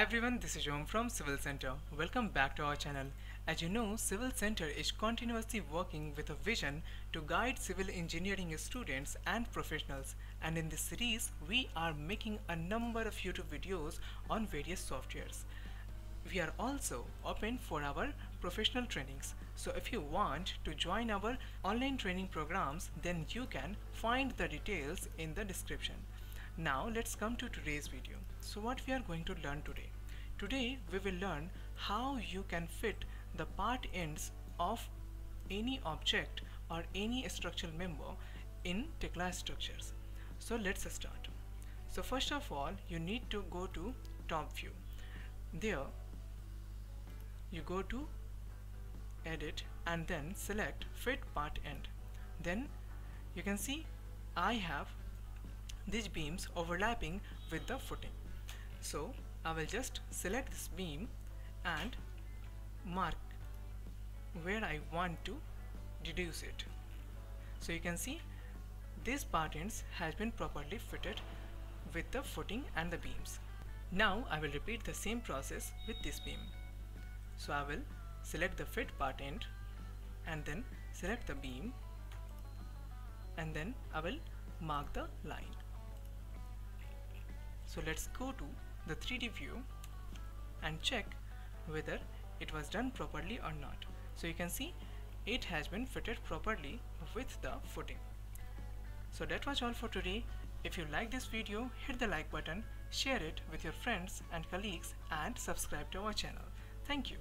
everyone, this is Om from Civil Center. Welcome back to our channel. As you know, Civil Center is continuously working with a vision to guide civil engineering students and professionals. And in this series, we are making a number of YouTube videos on various softwares. We are also open for our professional trainings. So if you want to join our online training programs, then you can find the details in the description. Now let's come to today's video. So what we are going to learn today? Today we will learn how you can fit the part ends of any object or any structural member in Tekla structures. So let's start. So first of all you need to go to top view. There you go to edit and then select fit part end. Then you can see I have these beams overlapping with the footing. So I will just select this beam and mark where I want to deduce it. So you can see this part ends has been properly fitted with the footing and the beams. Now I will repeat the same process with this beam. So I will select the fit part end and then select the beam and then I will mark the line. So let's go to the 3D view and check whether it was done properly or not. So you can see it has been fitted properly with the footing. So that was all for today. If you like this video, hit the like button, share it with your friends and colleagues and subscribe to our channel. Thank you.